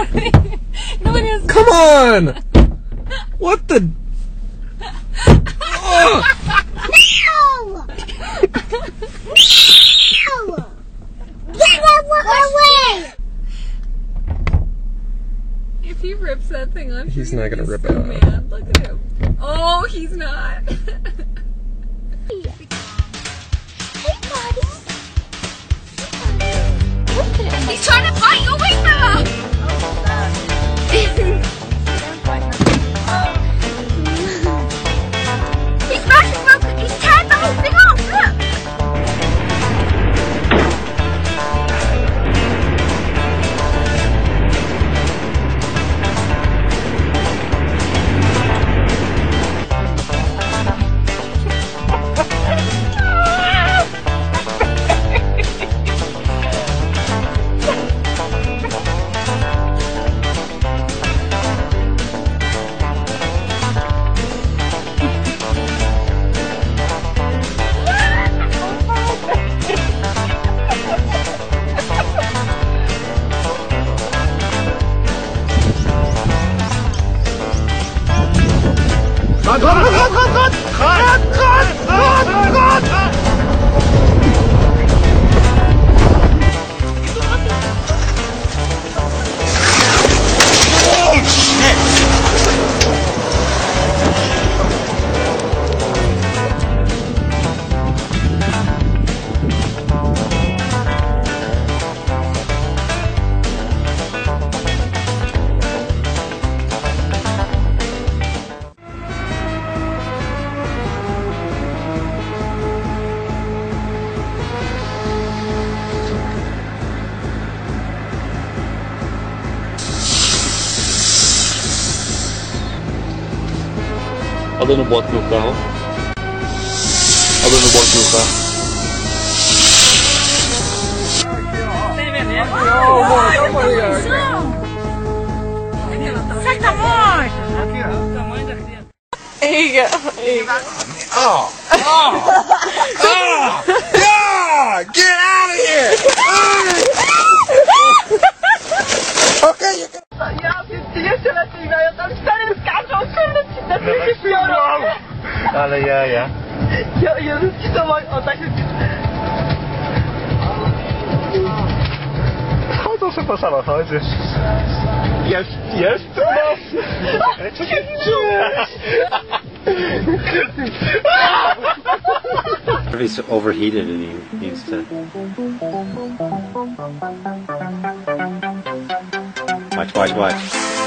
on! What the? Ugh. No! no! Get away! If he rips that thing, I'm He's not gonna he's rip so it off. Mad. Look at him. Oh, he's not. Hey, buddy. Look at him. he's trying to bite you 大哥大哥大 Olha dando bot no carro. Olha dando bot no carro. Você tá morto! Aqui, ó. O tamanho da criança. Eiga, eiga. Oh! Oh! Oh! Yeah! Get out of here! okay, you can... Ja, dit is het, ik ben het, dat is het, ik kan zo kunnen! Biorą. Ale ja, ja. Ja, Jezus, ci to mój, o tak się... Chodzą sobie po samochodzie. Jest, jest u nas. Co się dzieje? He's overheated and he needs to. Watch, watch, watch.